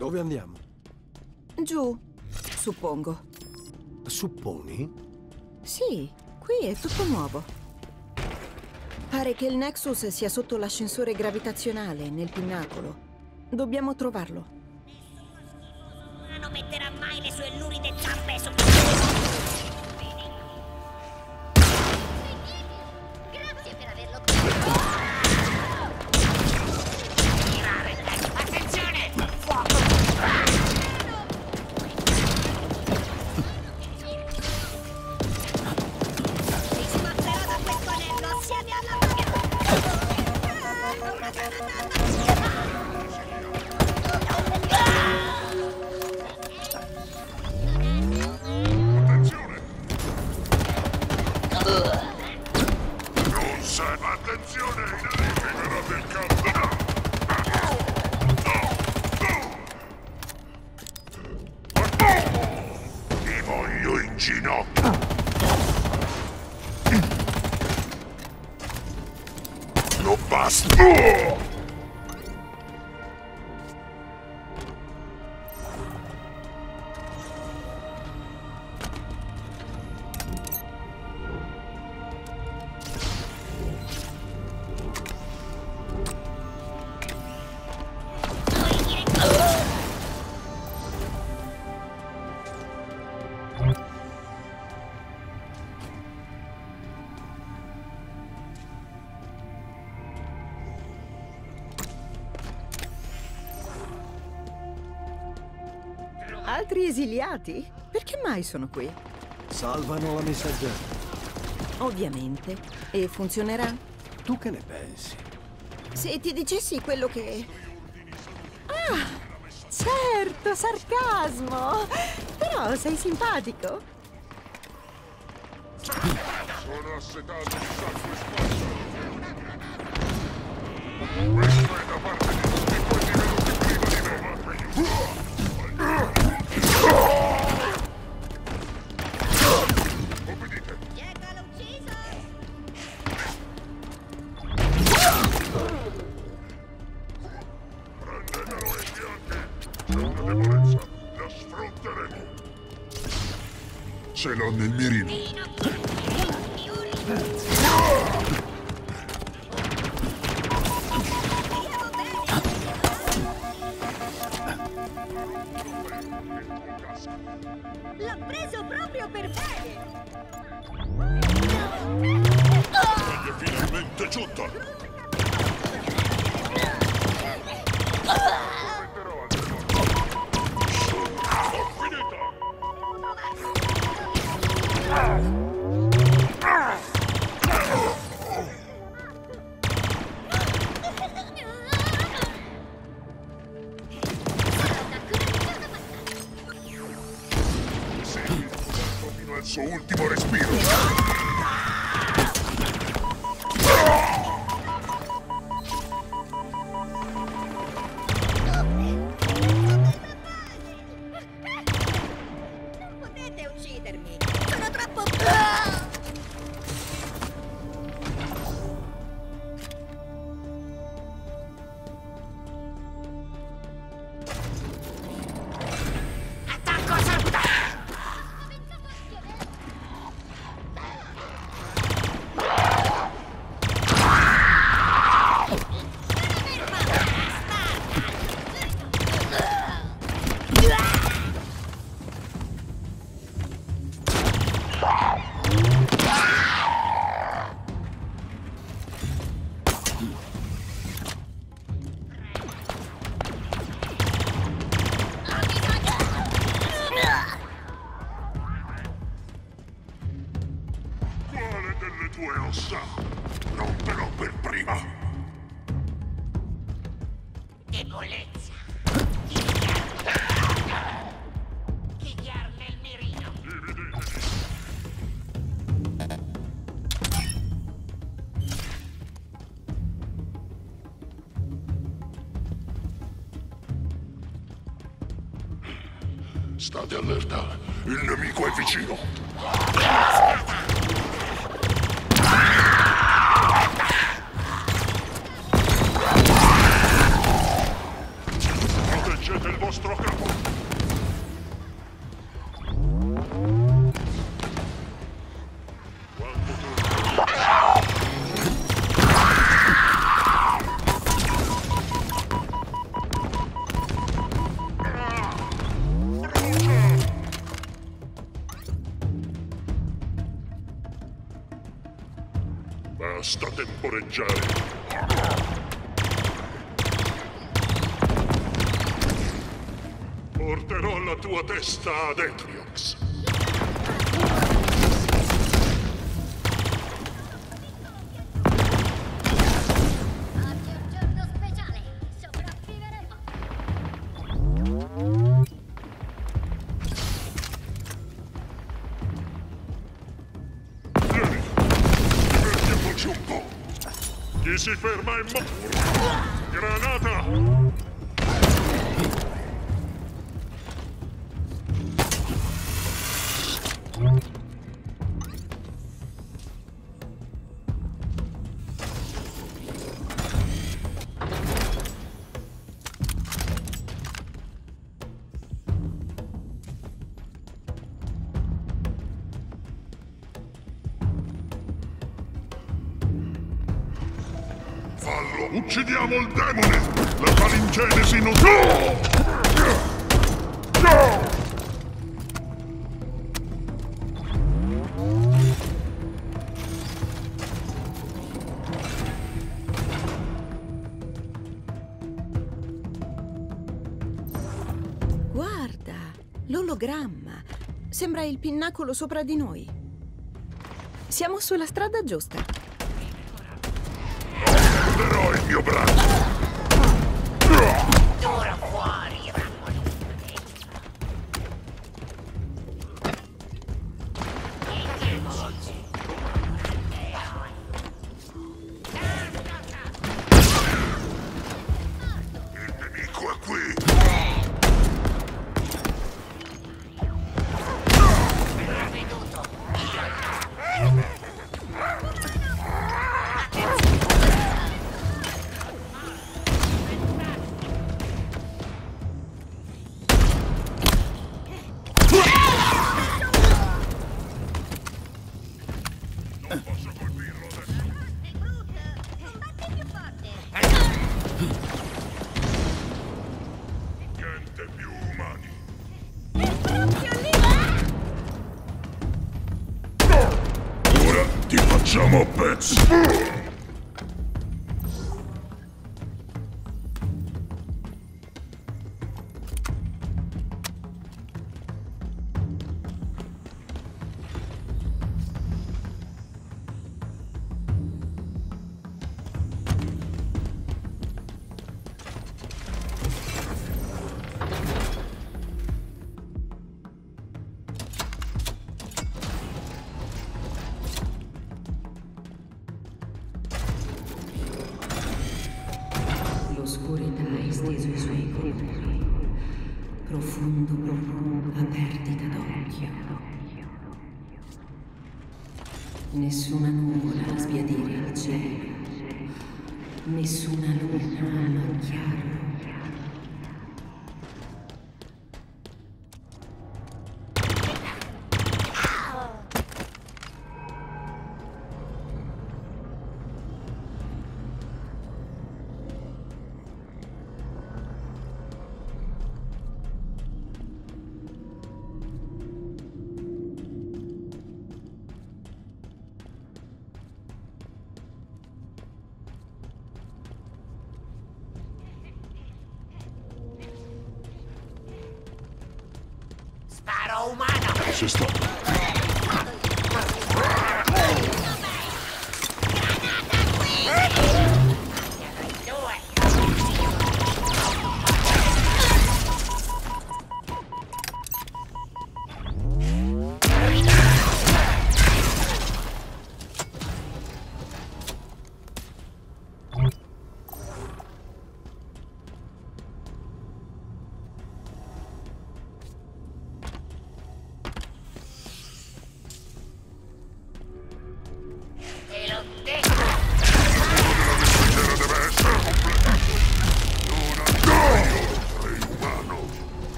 Dove andiamo? Giù, suppongo. Supponi? Sì, qui è tutto nuovo. Pare che il Nexus sia sotto l'ascensore gravitazionale, nel pinnacolo. Dobbiamo trovarlo. Non esiliati? Perché mai sono qui? Salvano la messaggera. Ovviamente. E funzionerà? Tu che ne pensi? Se ti dicessi quello che... Ah, certo, sarcasmo! Però sei simpatico. Sono assetato di sangue sparso! Questo è da parte di tutti quelli venuti prima di me! Ce l'ho nel mirino! Sì, State allerta, il nemico è vicino! Basta temporeggiare. Porterò la tua testa ad Etriox. Chi si ferma è Fallo! Uccidiamo il demone! La palingenesi non... No! No! Guarda, l'ologramma. Sembra il pinnacolo sopra di noi. Siamo sulla strada giusta. Perderò il profondo, profondo, a perdita d'occhio. Nessuna nuvola a sbiadire il cielo, nessuna luna a macchiarlo.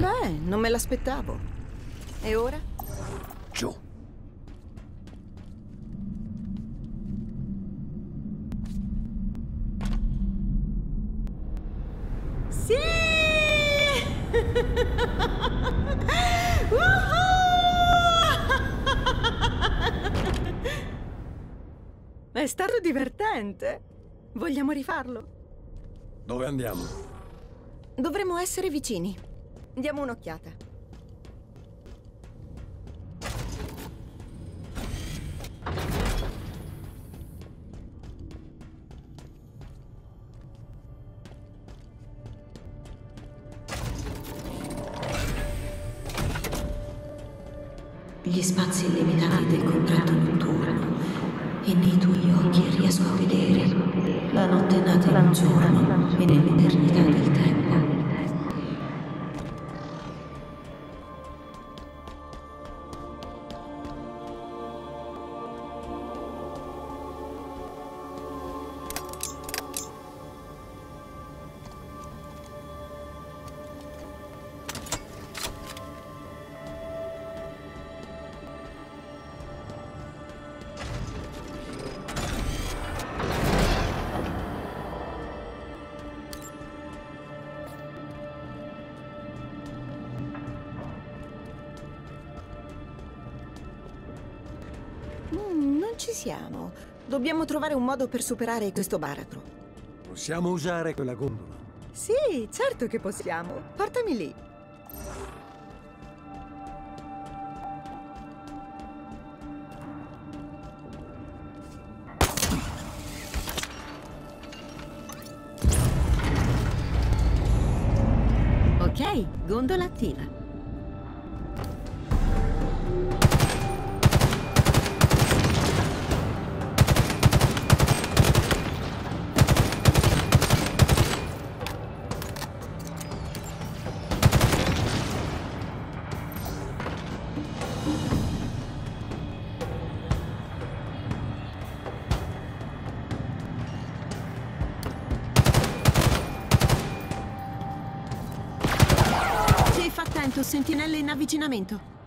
Beh, non me l'aspettavo. E ora? Divertente. Vogliamo rifarlo? Dove andiamo? Dovremmo essere vicini. Diamo un'occhiata. Gli spazi illimitati del contratto notturno e nei tuoi occhi riesco a vedere la notte nata in un giorno e nell'eternità del tempo. Dobbiamo trovare un modo per superare questo baratro. Possiamo usare quella gondola. Sì, certo che possiamo. Portami lì. Ok, gondola attiva. Avvicinamento.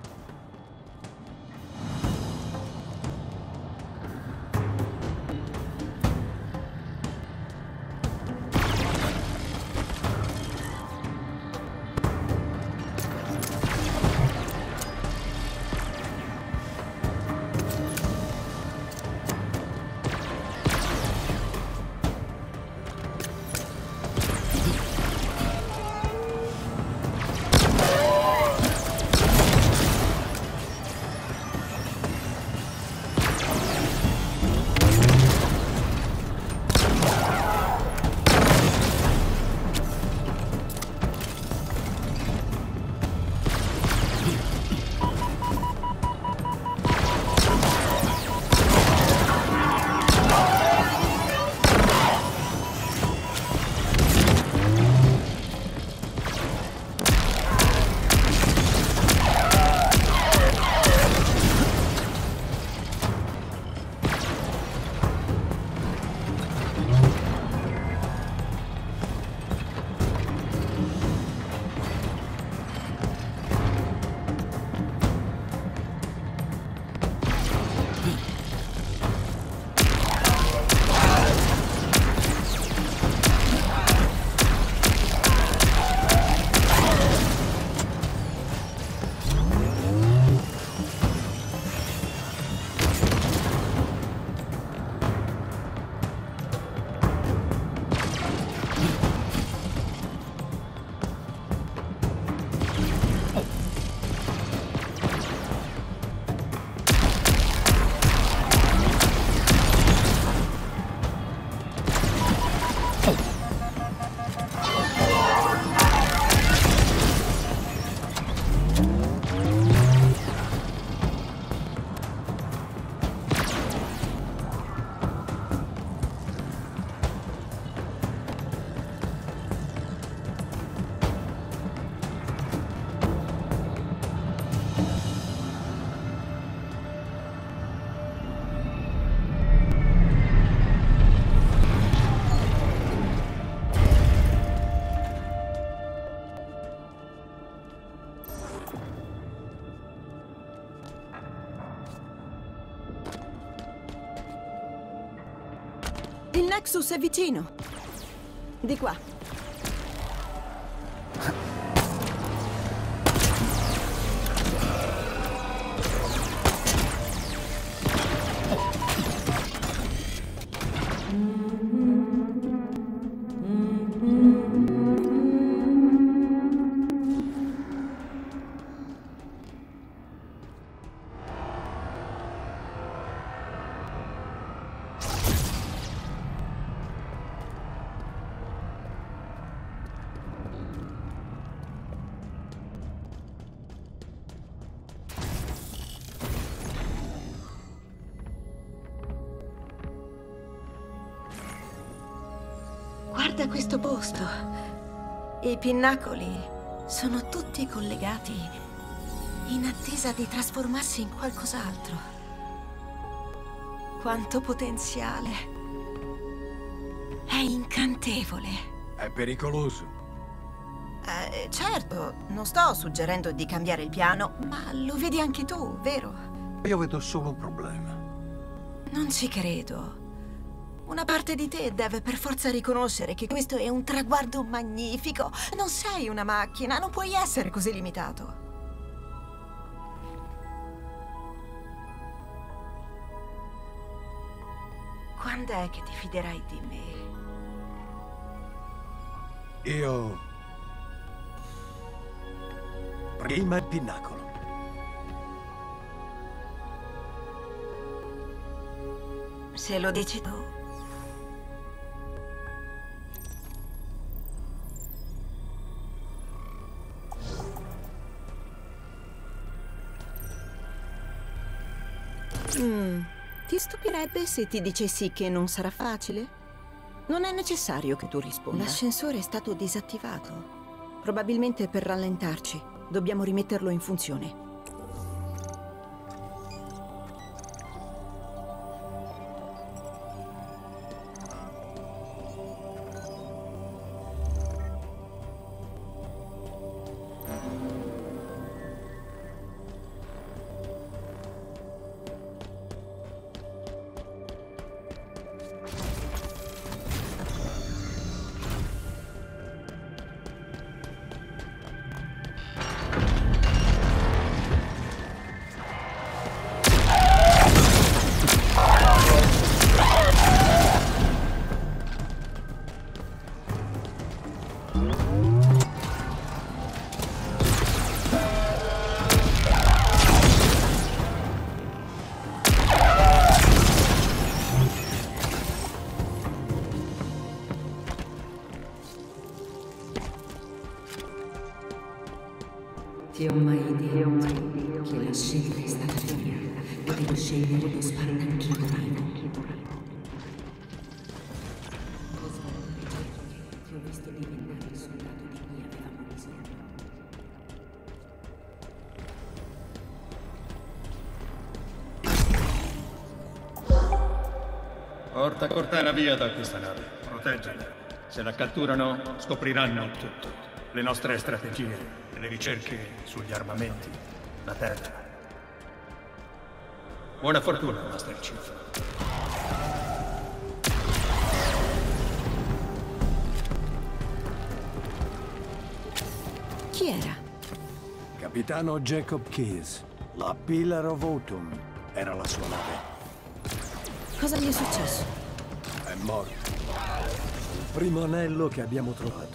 Il Nexus è vicino. Di qua. Pinnacoli sono tutti collegati in attesa di trasformarsi in qualcos'altro. Quanto potenziale. È incantevole. È pericoloso. Eh, certo, non sto suggerendo di cambiare il piano, ma lo vedi anche tu, vero? Io vedo solo un problema. Non ci credo. Una parte di te deve per forza riconoscere che questo è un traguardo magnifico. Non sei una macchina, non puoi essere così limitato. Quando è che ti fiderai di me? Io... Prima il pinnacolo. Se lo dici tu. Ti stupirebbe se ti dicessi che non sarà facile? Non è necessario che tu risponda. L'ascensore è stato disattivato. Probabilmente per rallentarci. Dobbiamo rimetterlo in funzione. Ho mai detto che la scelta è stata mia. Potevo scegliere lo spartacchino vivo. Ti ho visto diventare il soldato di cui avevamo bisogno. Porta Cortana via da questa nave. Proteggila. Se la catturano, scopriranno tutto. Le nostre strategie, le ricerche sugli armamenti, la terra. Buona fortuna, Master Chief. Chi era? Capitano Jacob Keyes. La Pillar of Autumn era la sua nave. Cosa gli è successo? È morto. Il primo anello che abbiamo trovato.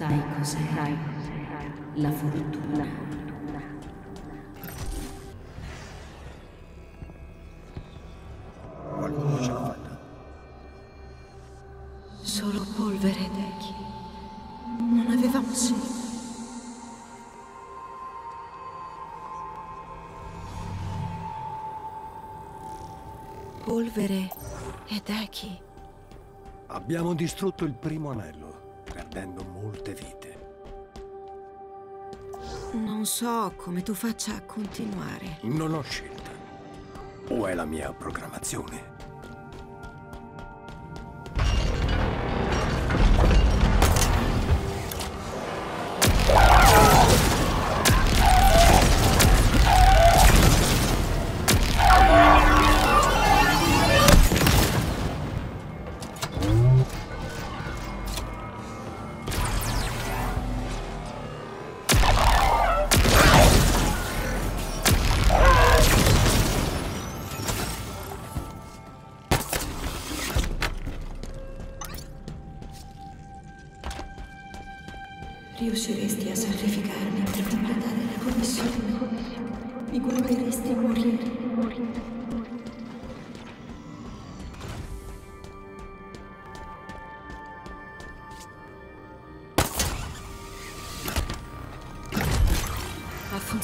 Sai cos'è? La fortuna. Qualcuno ce l'ha fatta. Solo polvere ed echi. Non avevamo sete. Polvere ed echi. Abbiamo distrutto il primo anello, perdendo molte vite. Non so come tu faccia a continuare. Non ho scelta. O è la mia programmazione?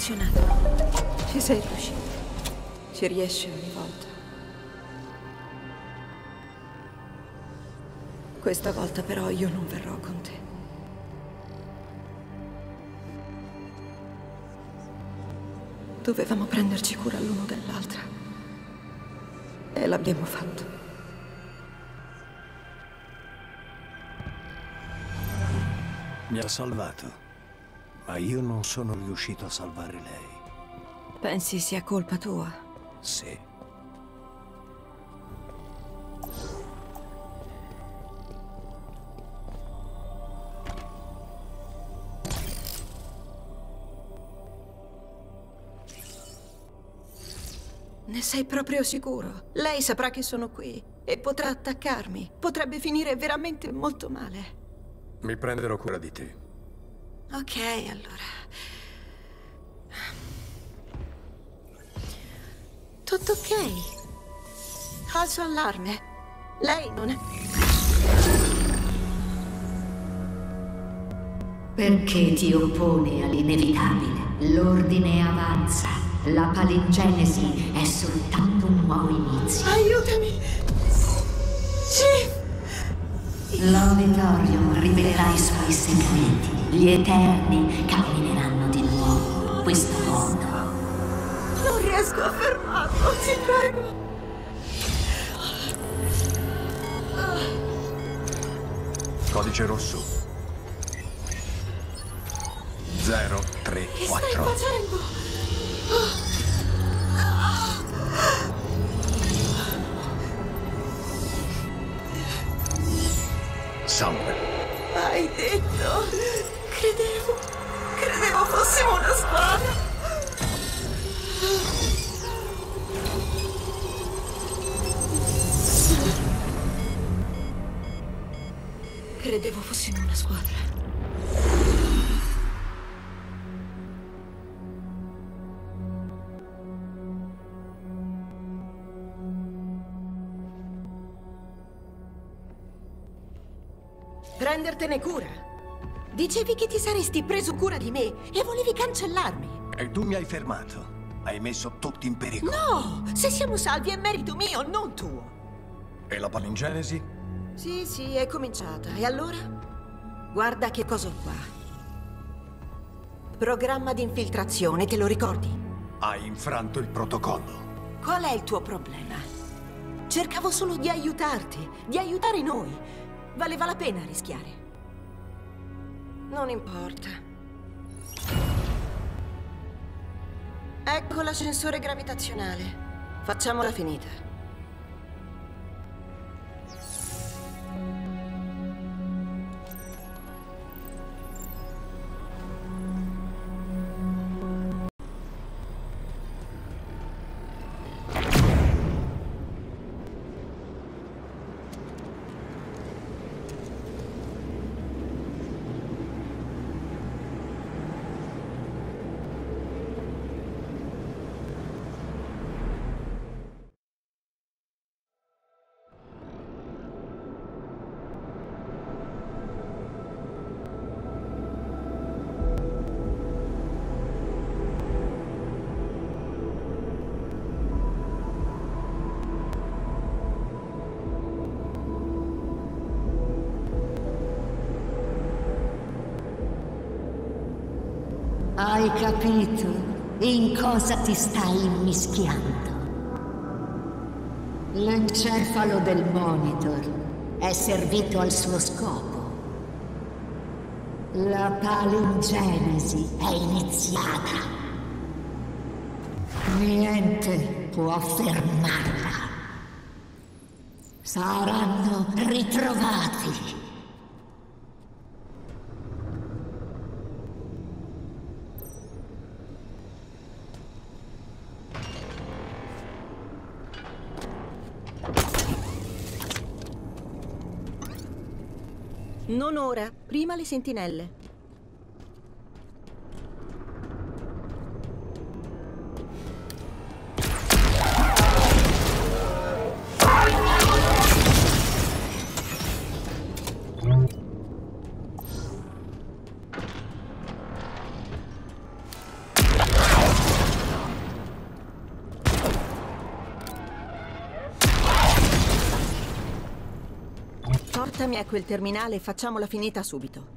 Ha funzionato. Ci sei riuscito. Ci riesci ogni volta. Questa volta però io non verrò con te. Dovevamo prenderci cura l'uno dell'altra. E l'abbiamo fatto. Mi ha salvato, ma io non sono riuscito a salvare lei. Pensi sia colpa tua? Sì. Ne sei proprio sicuro? Lei saprà che sono qui e potrà attaccarmi. Potrebbe finire veramente molto male. Mi prenderò cura di te. Ok, allora. Tutto ok. Falso allarme. Lei non è... Perché ti oppone all'inevitabile? L'ordine avanza. La palingenesi è soltanto un nuovo inizio. Aiutami! Sì! L'auditorium rivelerà i suoi segreti. Gli Eterni cammineranno di nuovo questo mondo. Non riesco a fermarlo, ti prego. Codice rosso. Che stai 034. facendo? Salve. Hai detto. Credevo. Credevo fossimo una squadra. Credevo fossimo una squadra. Prendertene cura. Dicevi che ti saresti preso cura di me e volevi cancellarmi. E tu mi hai fermato. Hai messo tutti in pericolo. No! Se siamo salvi è merito mio, non tuo. E la palingenesi? Sì, sì, è cominciata. E allora? Guarda che cosa ho qua. Programma di infiltrazione, te lo ricordi? Hai infranto il protocollo. Qual è il tuo problema? Cercavo solo di aiutarti, di aiutare noi. Valeva la pena rischiare. Non importa. Ecco l'ascensore gravitazionale. Facciamola finita. Capito in cosa ti stai immischiando? L'encefalo del monitor è servito al suo scopo. La palingenesi è iniziata. Niente può fermarla. Saranno ritrovati. Non ora, prima le sentinelle. A quel terminale e facciamola finita subito.